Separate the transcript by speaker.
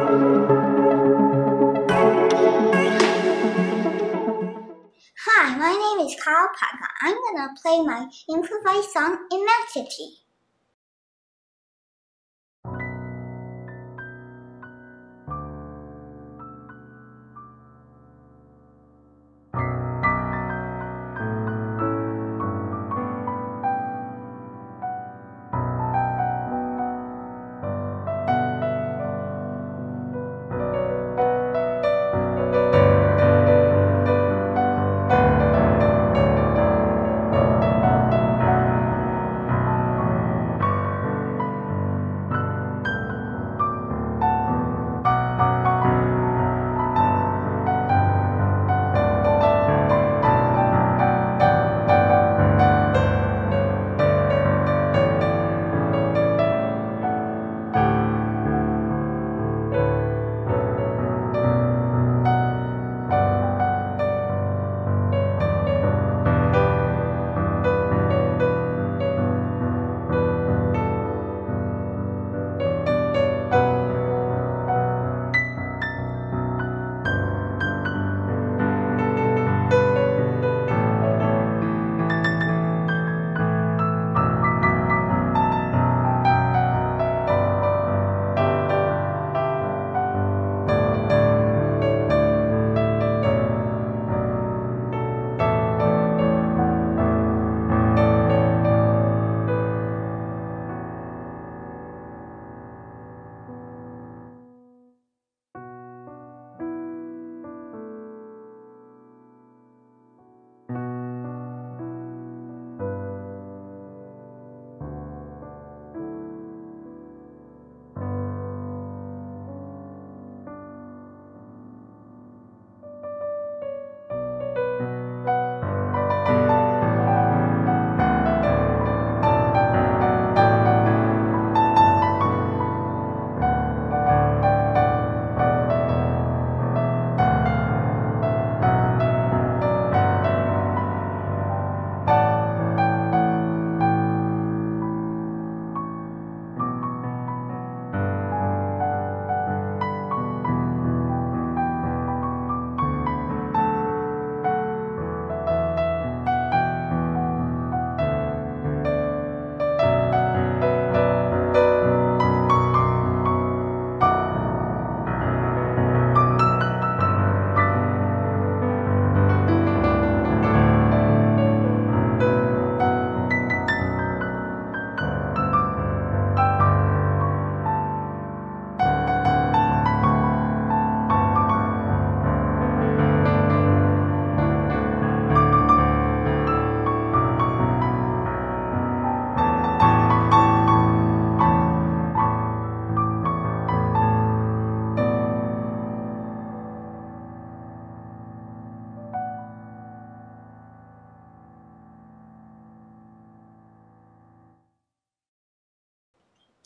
Speaker 1: Hi, my name is Kyle Parker. I'm going to play my improvised song, Immensity.